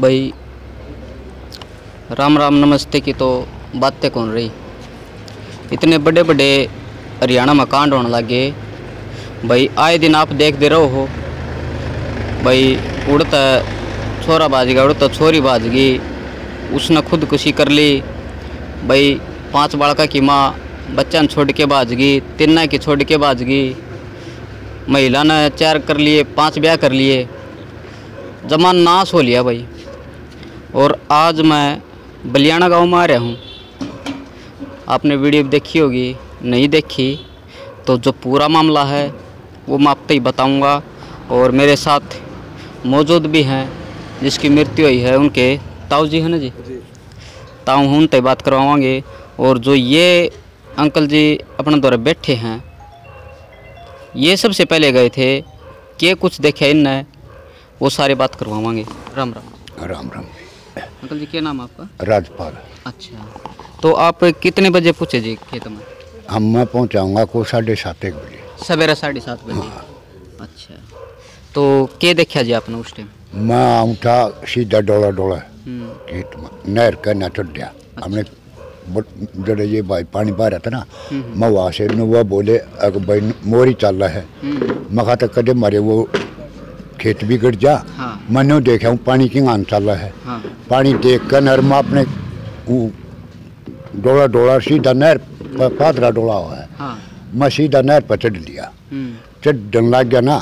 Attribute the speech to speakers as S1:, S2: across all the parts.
S1: भाई, राम राम, नमस्ते की तो बातें कौन रही? इतने बड़े बड़े हरियाणा में कांड होने लगे। भाई, आए दिन आप देख दे रहे हो। भाई, उड़ता छोरा बाज गया, उड़ता छोरी बाज गई। उसने खुदकुशी कर ली। भाई, पाँच बालका की माँ बच्चा ने छोड़ के बाज गई, तिन्ना की छोड़ के बाज गई। महिला ने चार कर लिए, पाँच ब्याह कर लिए। जमान नाश हो लिया भाई। और आज मैं बलियाना गाँव में आ रहा हूँ। आपने वीडियो देखी होगी नहीं देखी तो जो पूरा मामला है वो मैं आपको ही बताऊँगा। और मेरे साथ मौजूद भी हैं जिसकी मृत्यु हुई है उनके ताऊ जी है ना जी? ताऊ हूँ उनसे बात करवाएँगे और जो ये अंकल जी अपने द्वारा बैठे हैं ये सबसे पहले गए थे के कुछ देखे इनने वो सारी बात करवाएँगे राम राम।
S2: राम राम।
S1: अंकल जी क्या नाम आपका?
S2: राजपाल।
S1: अच्छा। तो आप कितने बजे पूछे जी खेत में?
S2: हम मैं पहुंचाऊँगा को साढ़े सात एक बजे।
S1: सवेरे साढ़े सात बजे। हाँ। अच्छा। तो क्या देखा जी आपने उस टाइम
S2: मैं उठा सीधा डोला डोला।
S1: हम्म,
S2: खेत में नहर का ना चढ़ चढ़िया हमने बट- जड़े ये भाई पानी पा रहा था ना मैं वहाँ से न वो बोले अगर भाई मोरी चल रहा है।
S1: हम्म,
S2: मैं कहा कदे मारे वो खेत भी गिर जा।
S1: हाँ।
S2: मैंने देखा हूँ पानी की आन चल रहा है।
S1: हाँ।
S2: पानी देख कर नहर में अपने डोला डोला सीधा नहर पादरा डोला हुआ है।
S1: हाँ।
S2: मैं सीधा नहर पर चढ़ लिया।
S1: हम्म,
S2: चढ़न लग गया ना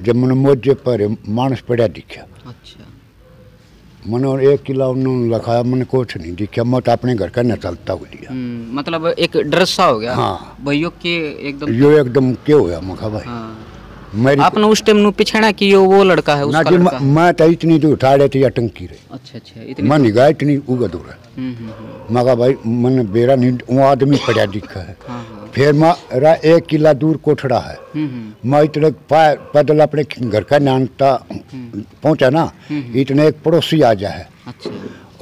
S2: जब मैंने मोजे पर मानस पड़ा दिखा।
S1: अच्छा।
S2: मैंने एक किला उन्होंने लिखाया मैंने कुछ नहीं दिखा। मैं तो अपने घर का न चलता हो लिया
S1: हम्म, मतलब एक डर सा हो गया।
S2: हाँ।
S1: भाइयों के एकदम
S2: यो एकदम क्यों हुआ मैं कहा भाई।
S1: हाँ।
S2: मेरी
S1: आपने उस टाइम नु पिछड़ा कि यो वो लड़का है उसका लड़का
S2: मैं तो इतनी दूर ठाड़े थी अटंकी रही
S1: अच्छा अच्छा इतनी
S2: मैं निगाह इतनी उगा दूर है मैं कहा भाई मैंने बेरा नहीं वो आदमी पड़ा दिखा है फिर मैं रा एक किला दूर कोठड़ा है मैं इतने पैदल अपने घर का नानता पहुँचा ना इतने एक पड़ोसी आ जाए
S1: अच्छा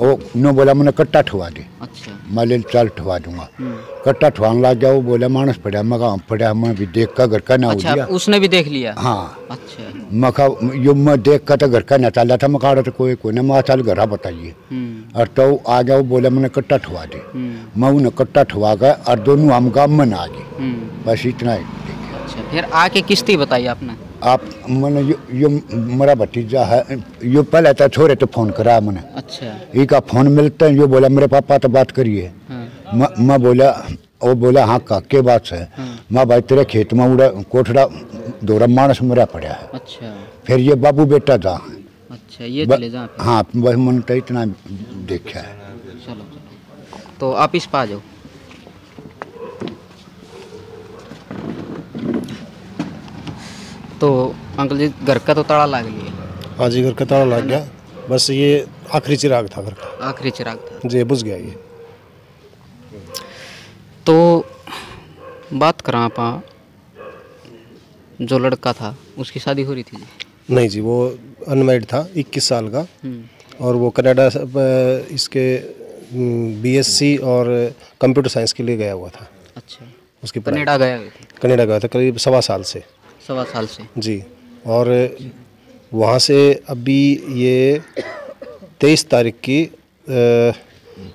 S2: वो नो बोला मैंने कट्टा ठुआ दे।
S1: अच्छा।
S2: मैं ले चल ठुआ दूँगा।
S1: हम्म,
S2: कट्टा ठुआने लग गया वो बोला मानस पड़ा मैं कहा पड़ा मैं भी देख का घर का ना
S1: अच्छा
S2: गया
S1: उसने भी देख लिया?
S2: हाँ।
S1: अच्छा।
S2: मैं कहा यो मैं देख का तो घर का ना चल था मैं कहा तो कोई कोई ना मैं चल घर बताइए।
S1: हम्म,
S2: और तो आ गया वो बोला मैंने कट्टा ठुआ दे।
S1: हम्म,
S2: मैं उन्हें कट्टा ठुआ गया और दोनों हम गाँव में आ गए। बस इतना ही।
S1: अच्छा फिर आके किस्ती बताई आपने?
S2: आप मैंने यो, यो मेरा भतीजा है यो पहले तो छोरे तो फ़ोन करा मैंने।
S1: अच्छा।
S2: का फ़ोन मिलते हैं यो बोला मेरे पापा तो बात करिए।
S1: हाँ।
S2: मैं बोला वो बोला हाँ का के बात है?
S1: हाँ।
S2: मैं भाई तेरे खेत में उड़ा कोठड़ा दोरा मानस मरा पड़ा है।
S1: अच्छा।
S2: फिर ये बाबू बेटा था
S1: अच्छा ये चले
S2: हाँ बस मैंने तो इतना देखा है।
S1: चलो चलो। तो आप इस पा जाओ। तो अंकल जी घर का तो ताला लग लिया
S3: हाँ जी घर का ताला लग गया। बस ये आखिरी चिराग था घर का।
S1: आखिरी चिराग था।
S3: जी बुझ गया ये।
S1: तो बात करा आप जो लड़का था उसकी शादी हो रही थी? जी
S3: नहीं जी वो अनमेरिड था 21 साल का।
S1: हम्म,
S3: और वो कनाडा इसके बीएससी और कंप्यूटर साइंस के लिए गया हुआ था।
S1: अच्छा।
S3: उसकी
S1: कनेडा थे?
S3: कनाडा गया था करीब सवा साल से।
S1: सवा साल से।
S3: जी और वहाँ से अभी ये तेईस तारीख की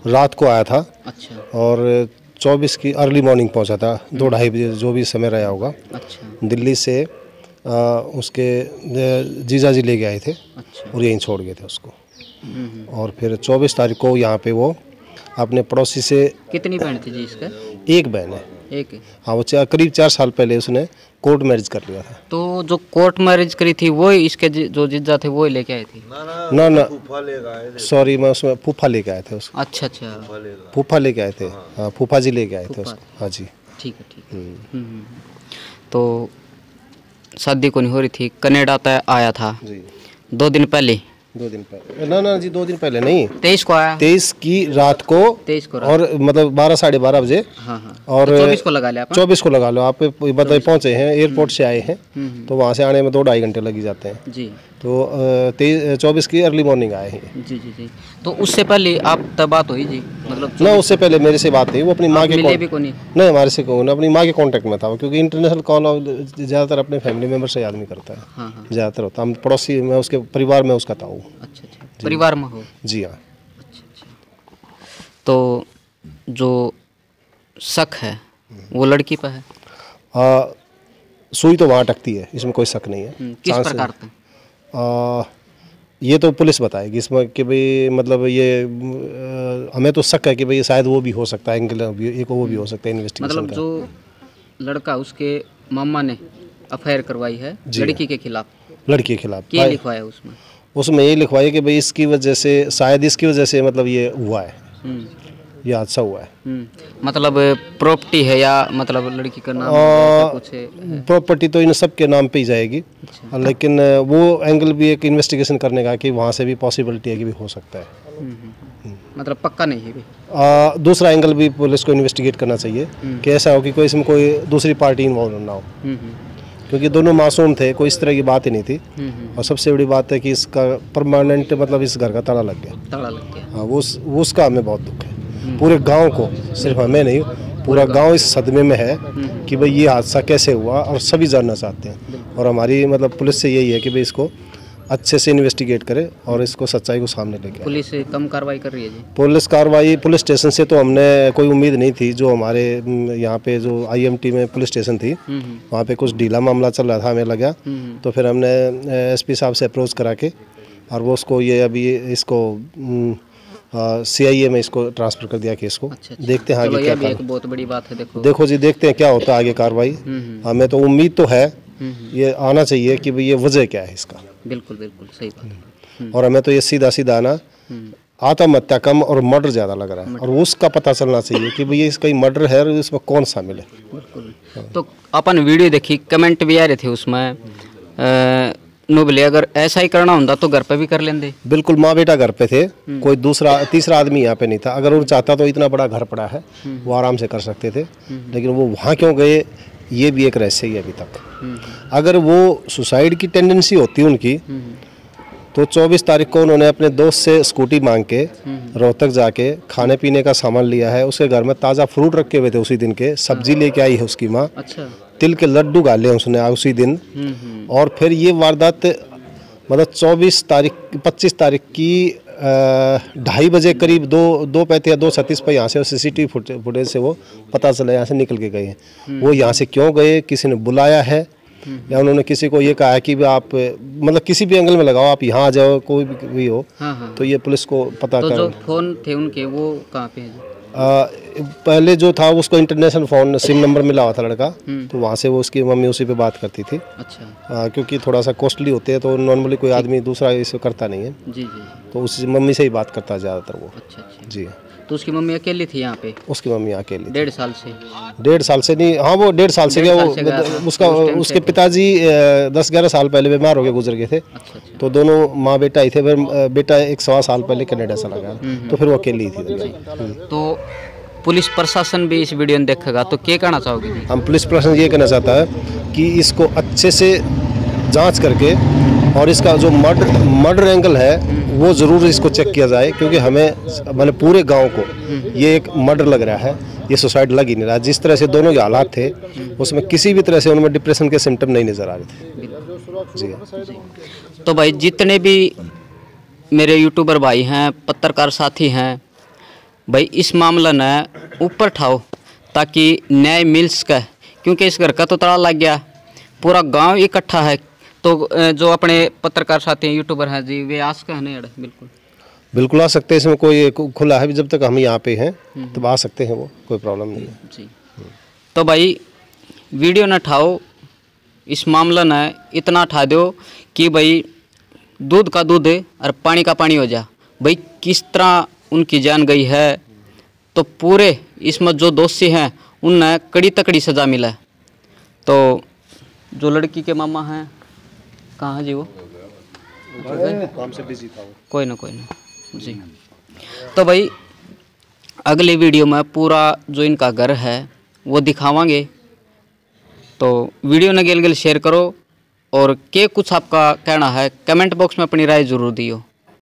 S3: रात को आया था।
S1: अच्छा।
S3: और चौबीस की अर्ली मॉर्निंग पहुँचा था दो ढाई बजे जो भी समय रहा होगा।
S1: अच्छा।
S3: दिल्ली से आ, उसके जीजा जी लेके आए थे
S1: अच्छा।
S3: और यहीं छोड़ गए थे उसको।
S1: हम्म, हम्म।
S3: और फिर 24 तारीख को यहाँ पे वो अपने पड़ोसी से
S1: कितनी बहन थी जी इसका?
S3: एक बहन है।
S1: एक हाँ।
S3: वो करीब चार साल पहले उसने कोर्ट मैरिज कर लिया था।
S1: तो जो कोर्ट मैरिज करी थी वो इसके जो जिज्जा थे वो लेके आए थे?
S3: ना ना सॉरी मैं उसमें फूफा लेके आए थे उसको।
S1: अच्छा अच्छा।
S3: फूफा लेके आए। थे। हाँ। फूफा जी लेके आए थे उसको। हाँ जी।
S1: ठीक है ठीक है। हम्म, हम्म। तो शादी को नहीं हो रही थी? कनेडा तय आया था।
S3: जी।
S1: दो दिन पहले।
S3: दो दिन पहले। ना ना जी दो दिन पहले नहीं।
S1: तेईस को आया।
S3: तेईस की रात को
S1: तेईस को
S3: और मतलब बारह साढ़े बारह बजे।
S1: हाँ हाँ।
S3: और
S1: तो चौबीस को लगा लिया
S3: चौबीस को लगा लो। आप बताइए पहुँचे हैं एयरपोर्ट से आए हैं
S1: हम्म,
S3: तो वहाँ से आने में दो ढाई घंटे लग ही जाते हैं।
S1: जी।
S3: तो तेईस चौबीस की अर्ली मॉर्निंग आए हैं।
S1: जी जी जी। तो उससे पहले आप तब बात हुई जी? मतलब
S3: ना उससे पहले मेरे से बात हुई वो अपनी माँ के
S1: नहीं।
S3: नहीं हमारे से कौन अपनी माँ के कांटेक्ट में था वो, क्योंकि इंटरनेशनल कॉल ज़्यादातर अपने फैमिली मेंबर से आदमी करता है।
S1: हाँ हाँ।
S3: ज़्यादातर होता हम पड़ोसी में उसके परिवार में उसका था
S1: अच्छा अच्छा। परिवार में हो?
S3: जी हाँ।
S1: तो जो शक है वो लड़की पर है?
S3: आ, सुई तो वहाँ अटकती है इसमें कोई शक नहीं है।
S1: हम्म, किस प्रकार
S3: आ, ये तो पुलिस बताएगी इसमें कि भाई मतलब ये आ, हमें तो शक है कि भाई शायद वो भी हो सकता है एंगल एक वो भी हो सकता है इन्वेस्टिगेशन
S1: मतलब जो लड़का उसके मामा ने अफेयर करवाई है लड़की के खिलाफ?
S3: लड़की के खिलाफ।
S1: क्या लिखवाया उसमें?
S3: उसमें ये लिखवाया कि भाई इसकी वजह से शायद इसकी वजह से मतलब ये हुआ है।
S1: हम्म,
S3: ये हादसा हुआ है।
S1: हम्म। मतलब प्रॉपर्टी है या मतलब लड़की का नाम
S3: आ,
S1: कुछ
S3: प्रॉपर्टी तो इन सब के नाम पे ही जाएगी। लेकिन वो एंगल भी एक इन्वेस्टिगेशन करने का कि वहाँ से भी पॉसिबिलिटी है कि भी हो सकता है।
S1: हम्म। मतलब पक्का नहीं है भी
S3: आ, दूसरा एंगल भी पुलिस को इन्वेस्टिगेट करना चाहिए कि ऐसा हो कि कोई इसमें कोई दूसरी पार्टी इन्वॉल्व ना हो। क्योंकि दोनों मासूम थे कोई इस तरह की बात ही नहीं थी।
S1: हम्म, हम्म।
S3: और सबसे बड़ी बात है कि इसका परमानेंट मतलब इस घर का ताला लग गया।
S1: ताला लग गया।
S3: हाँ वो उस- वो उसका हमें बहुत दुख है। पूरे गाँव को सिर्फ़ हमें नहीं पूरा गाँव इस सदमे में है कि भाई ये हादसा कैसे हुआ और सभी जानना चाहते हैं। और हमारी मतलब पुलिस से यही है कि भाई इसको अच्छे से इन्वेस्टिगेट करे और इसको सच्चाई को सामने लेके
S1: पुलिस कम कार्रवाई कर रही है जी?
S3: पुलिस कार्रवाई पुलिस स्टेशन से तो हमने कोई उम्मीद नहीं थी जो हमारे यहाँ पे जो आईएमटी में पुलिस स्टेशन थी
S1: हम्म, हम्म,
S3: वहाँ पे कुछ ढीला मामला चल रहा था हमें लगा।
S1: हम्म,
S3: तो फिर हमने एसपी साहब से अप्रोच करा के और वो उसको ये अभी इसको सीआईए में इसको ट्रांसफ़र कर दिया केस को।
S1: अच्छा अच्छा।
S3: देखते हैं आगे क्या
S1: बहुत बड़ी बात है देखो।
S3: देखो जी देखते हैं क्या होता है आगे कार्रवाई। हमें तो उम्मीद तो है ये आना चाहिए कि भाई ये वजह क्या है इसका।
S1: बिल्कुल बिल्कुल सही बात। हम्म,
S3: और हमें तो ये सीधा सीधा ना
S1: हम्म,
S3: आत्महत्या कम और मर्डर ज़्यादा लग रहा है। और उसका पता चलना चाहिए कि भाई इसका ही मर्डर है और इसमें कौन शामिल है
S1: बिल्कुल। तो अपन वीडियो देखी कमेंट भी आ रहे थे उसमें नुबले अगर ऐसा ही करना होता तो घर पे भी कर लेंगे
S3: बिल्कुल माँ बेटा घर पे थे कोई दूसरा तीसरा आदमी यहाँ पे नहीं था। अगर वो चाहता तो इतना बड़ा घर पड़ा है वो आराम से कर सकते थे। लेकिन वो वहाँ क्यों गए? ये भी एक रहस्य ही अभी तक।
S1: हम्म,
S3: अगर वो सुसाइड की टेंडेंसी होती उनकी
S1: हम्म,
S3: तो 24 तारीख को उन्होंने अपने दोस्त से स्कूटी मांग के रोहतक जाके खाने पीने का सामान लिया है। उसके घर में ताज़ा फ्रूट रखे हुए थे उसी दिन के। सब्ज़ी लेके आई है उसकी माँ।
S1: अच्छा।
S3: तिल के लड्डू गाले हैं उसने उसी दिन।
S1: हम्म, हम्म,
S3: और फिर ये वारदात मतलब 24 तारीख 25 तारीख की ढाई बजे करीब दो दो पैंतीस या दो सैंतीस पर यहाँ से सीसीटीवी फुटेज से वो पता चला यहाँ से निकल के गए हैं। वो यहाँ से क्यों गए किसी ने बुलाया है या उन्होंने किसी को ये कहा है कि भी आप मतलब किसी भी एंगल में लगाओ आप यहाँ आ जाओ कोई भी हो
S1: हाँ हाँ।
S3: तो ये पुलिस को पता
S1: तो
S3: कर।
S1: जो फ़ोन थे उनके वो कहाँ पे है?
S3: आ, पहले जो था उसको इंटरनेशनल फ़ोन सिम नंबर मिला हुआ था लड़का। तो वहाँ से वो उसकी मम्मी उसी पे बात करती थी।
S1: अच्छा।
S3: आ, क्योंकि थोड़ा सा कॉस्टली होते हैं तो नॉर्मली कोई आदमी दूसरा इसे करता नहीं है।
S1: जी जी जी।
S3: तो उस मम्मी से ही बात करता है ज़्यादातर वो।
S1: अच्छा अच्छा।
S3: जी।
S1: तो उसकी मम्मी अकेली थी यहाँ पे?
S3: उसकी मम्मी अकेली
S1: डेढ़ साल से।
S3: डेढ़ साल से नहीं हाँ वो डेढ़ साल से गया
S1: से
S3: वो उसका उसके पिताजी दस ग्यारह साल पहले बीमार हो गए गुजर गए थे।
S1: अच्छा अच्छा।
S3: तो दोनों माँ बेटा ही थे फिर बेटा एक सवा साल पहले कनाडा चला गया। तो फिर वो अकेली ही थी हम्म।
S1: तो पुलिस प्रशासन भी इस वीडियो में देखेगा। तो क्या कहना चाहोगे?
S3: हम पुलिस प्रशासन ये कहना चाहता है कि इसको अच्छे से जाँच करके और इसका जो मर्डर मर्डर एंगल है, वो ज़रूर इसको चेक किया जाए, क्योंकि हमें, मैंने पूरे गाँव को, ये एक मर्डर लग रहा है, ये सुसाइड लग ही नहीं रहा। जिस तरह से दोनों के हालात थे, उसमें किसी भी तरह से उनमें डिप्रेशन के सिम्टम नहीं नज़र आ रहे थे। जी।
S1: तो भाई, जितने भी मेरे यूट्यूबर भाई हैं, पत्रकार साथी हैं, भाई, इस मामला ने ऊपर ठाओ ताकि न्याय मिल सके, क्योंकि इस घर का तो ताला लग गया। पूरा गाँव इकट्ठा है तो जो अपने पत्रकार साथी हैं यूट्यूबर हैं जी वे आ का है बिल्कुल।
S3: बिल्कुल आ सकते हैं इसमें कोई खुला है जब तक हम यहाँ पे हैं तब आ सकते हैं वो कोई प्रॉब्लम नहीं है।
S1: जी। तो भाई वीडियो न ठाओ इस मामला ने इतना ठा दो कि भाई दूध का दूध और पानी का पानी हो जा। भाई किस तरह उनकी जान गई है तो पूरे इसमें जो दोषी हैं उन्हें कड़ी तकड़ी सज़ा मिला है। तो जो लड़की के मामा हैं कहाँ जी वो?
S3: काम से बिज़ी था वो।
S1: कोई ना कोई ना। जी। तो भाई अगली वीडियो में पूरा जो इनका घर है वो दिखावांगे। तो वीडियो ने गेल गेल शेयर करो और के कुछ आपका कहना है कमेंट बॉक्स में अपनी राय ज़रूर दियो।